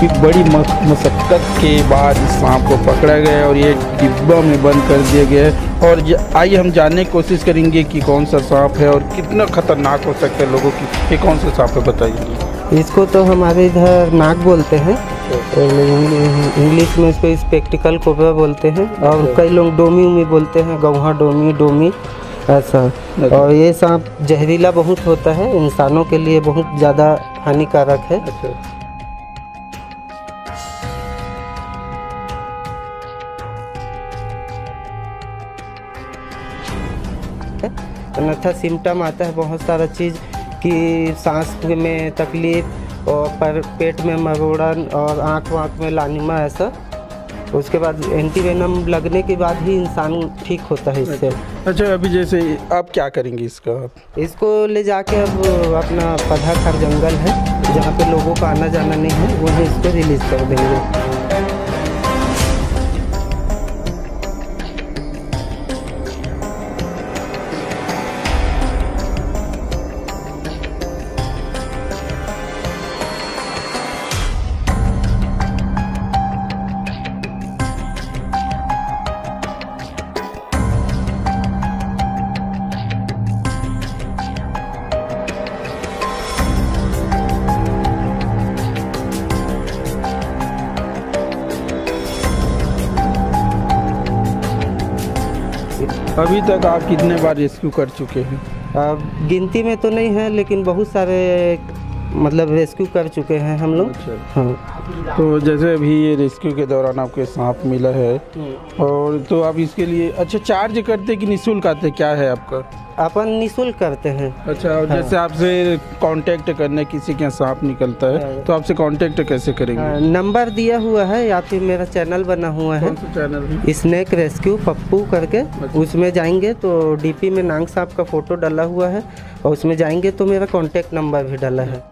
काफ़ी बड़ी मशक्क़त के बाद इस सांप को पकड़ा गया और ये डिब्बा में बंद कर दिया गया है। और आइए हम जानने की कोशिश करेंगे कि कौन सा सांप है और कितना ख़तरनाक हो सकता है लोगों की। ये कौन सा सांप है बताइए। इसको तो हमारे इधर नाक बोलते हैं। इंग्लिश में इसको स्पेक्टिकल कोबरा बोलते हैं। और कई लोग डोमी उमी बोलते हैं गौहा डोमी डोमी ऐसा। और ये सांप जहरीला बहुत होता है इंसानों के लिए बहुत ज़्यादा हानिकारक है। अन्यथा सिम्टम आता है बहुत सारा चीज़ कि सांस में तकलीफ़ और पर पेट में मरोड़न और आँख वाँख में लानिमा ऐसा। उसके बाद एंटीवेनम लगने के बाद ही इंसान ठीक होता है इससे। अच्छा अभी जैसे आप क्या करेंगे इसका? इसको ले जाके अब अपना पधा खर जंगल है जहाँ पे लोगों का आना जाना नहीं है वहीं इसको रिलीज़ कर देंगे। अभी तक आप कितने बार रेस्क्यू कर चुके हैं? अब गिनती में तो नहीं है लेकिन बहुत सारे मतलब रेस्क्यू कर चुके हैं हम लोग। अच्छा। हाँ। तो जैसे अभी ये रेस्क्यू के दौरान आपके सांप मिला है और तो आप इसके लिए अच्छा चार्ज करते कि निःशुल्क आते? क्या है आपका? अपन निशुल्क करते हैं। अच्छा और जैसे आपसे कांटेक्ट करने किसी के यहाँ सांप निकलता है हाँ। तो आपसे कांटेक्ट कैसे करेंगे? हाँ, नंबर दिया हुआ है या फिर मेरा चैनल बना हुआ है। Snake channel snake rescue Pappu करके उसमें जाएँगे तो डीपी में नांग साहब का फ़ोटो डाला हुआ है और उसमें जाएँगे तो मेरा कॉन्टेक्ट नंबर भी डाला है।